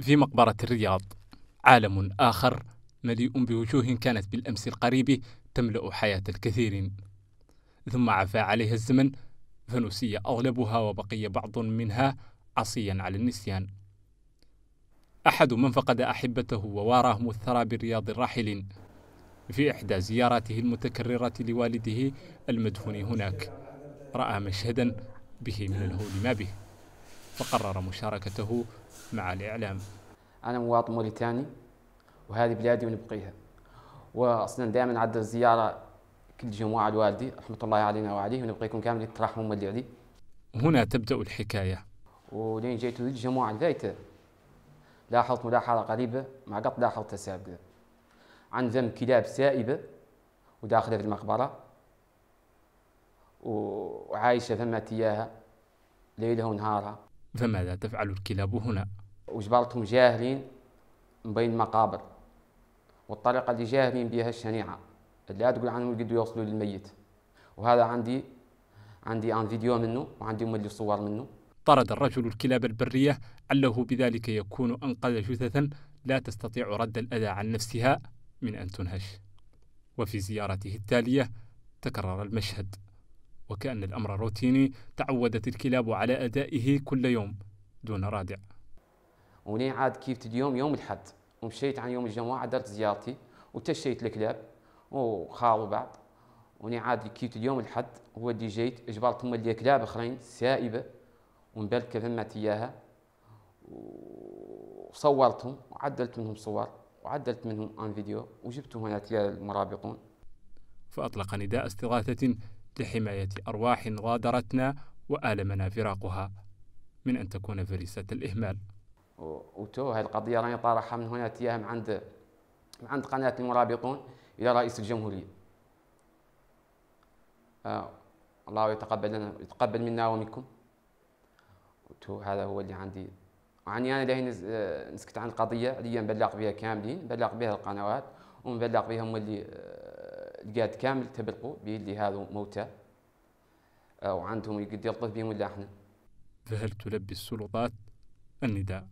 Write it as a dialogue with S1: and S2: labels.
S1: في مقبرة الرياض عالم آخر مليء بوجوه كانت بالأمس القريب تملأ حياة الكثير. ثم عفى عليها الزمن فنسي أغلبها وبقي بعض منها عصيا على النسيان. أحد من فقد أحبته وواراهم الثرى بالرياض الراحلين في إحدى زياراته المتكررة لوالده المدفون هناك. رأى مشهدا به من الهول ما به. فقرر مشاركته مع الإعلام.
S2: أنا مواطن موريتاني وهذه بلادي ونبقيها وأصلا دائما عدى الزيارة كل جمعة لوالدي رحمة الله علينا وعليه ونبقيكم كاملين ترحموا ملي عليه.
S1: هنا تبدأ الحكاية.
S2: ولين جيت للجمعة الفايتة لاحظت ملاحظة غريبة ما قد لاحظتها سابقا عن ذم كلاب سائبة وداخلة في المقبرة وعايشة فما إياها ليلها ونهارها.
S1: فماذا تفعل الكلاب هنا؟
S2: وجبرتهم جاهلين من بين المقابر والطريقة اللي جاهلين بها الشنيعة. لا تقول عنهم قد يوصلوا للميت. وهذا عندي عندي ان فيديو منه وعندي اللي صور منه.
S1: طرد الرجل الكلاب البرية عله بذلك يكون أنقذ جثثا لا تستطيع رد الأذى عن نفسها من أن تنهش. وفي زيارته التالية تكرر المشهد. وكأن الأمر روتيني تعودت الكلاب على أدائه كل يوم دون رادع.
S2: ولين عاد كيف اليوم يوم الحد؟ ومشيت عن يوم الجمعة درت زيارتي وتشيت الكلاب وخاضوا بعض. وني عاد كيف اليوم الحد؟ هو اللي جيت اجبرت هم اللي كلاب آخرين سائبة ومبلكه فمت إياها. وصورتهم وعدلت منهم صور وعدلت منهم أن فيديو وجبتهم هنا المرابطون
S1: فأطلق نداء استغاثة لحماية أرواح غادرتنا وآلمنا فراقها من أن تكون فريسة الإهمال.
S2: وتو هذه القضية راني طارحها من هنا تياهم عند عند قناة المرابطون إلى رئيس الجمهورية. آه الله يتقبل لنا يتقبل منا ومنكم. هذا هو اللي عندي. يعني أنا لهي نسكت عن القضية اللي نبلغ بها كاملين نبلغ بها القنوات ونبلغ بها هم اللي آه، كامل تبلغوا باللي هذا موتى وعندهم يقد يلطف بهم ولا إحنا
S1: فهل تلبي السلطات؟ النداء.